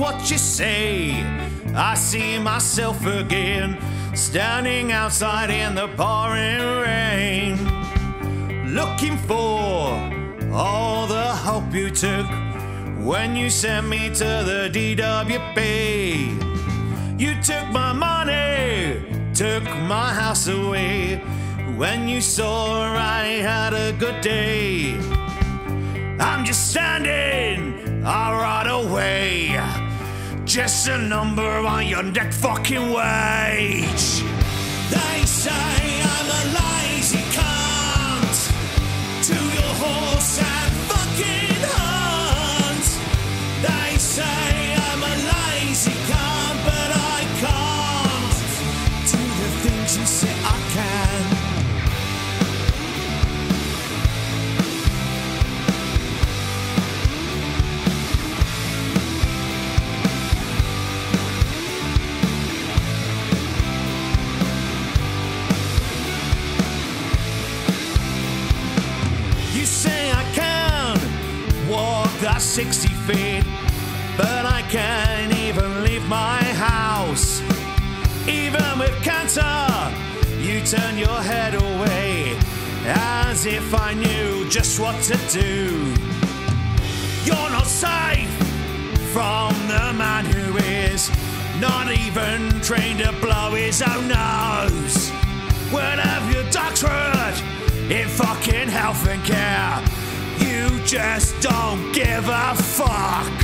what you say. I see myself again, standing outside in the pouring rain, looking for all the hope you took when you sent me to the DWP. You took my money, took my house away when you saw I had a good day. I'm just standing, I'll ride away. Just a number on your neck fucking wage. They say I'm a 60 feet, but I can't even leave my house. Even with cancer, you turn your head away as if I knew just what to do. You're not safe from the man who is not even trained to blow his own nose. We'll have your doctorate in fucking health and care. You just don't fuck.